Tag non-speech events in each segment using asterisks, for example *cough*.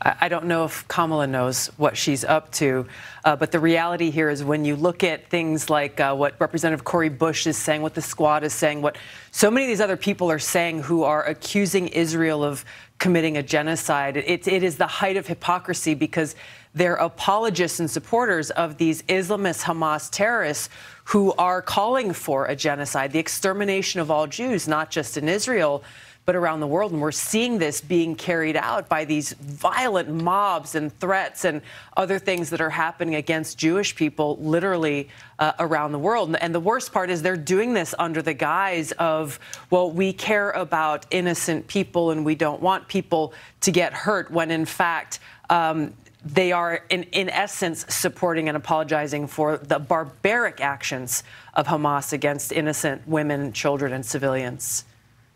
I don't know if Kamala knows what she's up to, uh, but the reality here is when you look at things like uh, what Representative Cori Bush is saying, what the squad is saying, what so many of these other people are saying who are accusing Israel of committing a genocide, it, it is the height of hypocrisy because they're apologists and supporters of these Islamist Hamas terrorists who are calling for a genocide, the extermination of all Jews, not just in Israel but around the world. And we're seeing this being carried out by these violent mobs and threats and other things that are happening against Jewish people literally uh, around the world. And the worst part is they're doing this under the guise of, well, we care about innocent people and we don't want people to get hurt, when in fact, um, they are, in, in essence, supporting and apologizing for the barbaric actions of Hamas against innocent women, children, and civilians.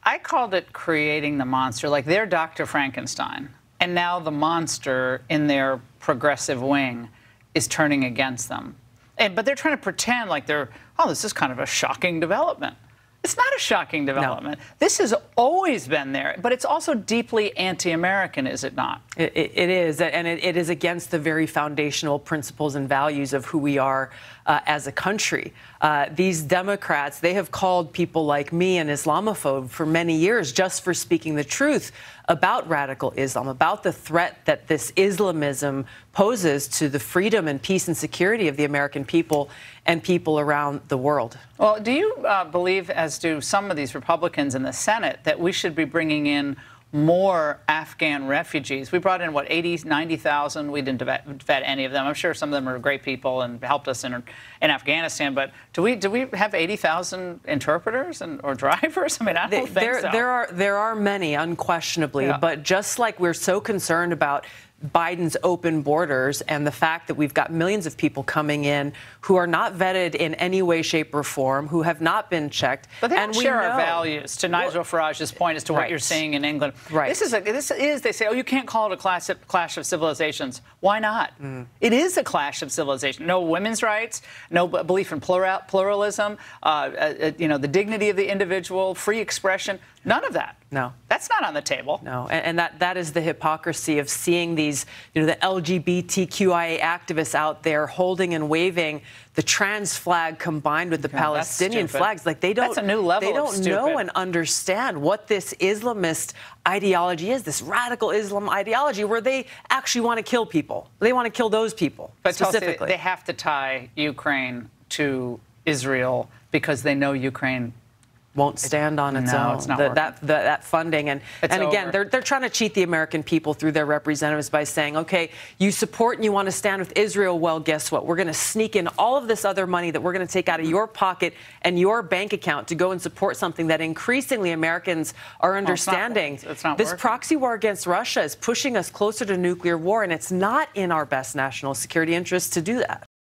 I called it creating the monster, like they're Dr. Frankenstein. And now the monster in their progressive wing is turning against them. And, but they're trying to pretend like they're, oh, this is kind of a shocking development. It's not a shocking development. No. This has always been there, but it's also deeply anti American, is it not? it, it is, and it, it is against the very foundational principles and values of who we are uh, as a country. Uh, these Democrats, they have called people like me an Islamophobe for many years just for speaking the truth about radical Islam, about the threat that this Islamism poses to the freedom and peace and security of the American people and people around the world. Well, do you uh, believe, as do some of these Republicans in the Senate, that we should be bringing in more Afghan refugees. We brought in, what, 80, 90,000? We didn't vet, any of them. I'm sure some of them are great people and helped us in, in Afghanistan. But do we do we have 80,000 interpreters and, or *laughs* drivers? I mean, I don't there, think there, so. There are, there are many, unquestionably. Yeah. But just like we're so concerned about Biden's open borders and the fact that we've got millions of people coming in who are not vetted in any way, shape, or form, who have not been checked. But they and don't share our values. To Nigel Farage's point as to what right. you're seeing in England, right? This is a, this is they say, oh, you can't call it a clash, clash of civilizations. Why not? Mm. It is a clash of civilization. No women's rights, no belief in plural, pluralism, uh, uh, you know, the dignity of the individual, free expression. None of that. No. That's not on the table. No. And, and, that, that is the hypocrisy of seeing these, you know, the LGBTQIA activists out there holding and waving the trans flag combined with the Palestinian flags. Like they don't That's a new level they don't know and understand what this Islamist ideology is, this radical Islam ideology where they actually want to kill people. They want to kill those people but specifically. Tulsi, they have to tie Ukraine to Israel because they know Ukraine won't stand on its no, own. It's not the, that the, that funding and it's and again, over. they're they're trying to cheat the American people through their representatives by saying, okay, you support and you want to stand with Israel. Well, guess what? We're going to sneak in all of this other money that we're going to take out of your pocket and your bank account to go and support something that increasingly Americans are understanding. Well, it's not, it's not this working. proxy war against Russia is pushing us closer to nuclear war, and it's not in our best national security interest to do that.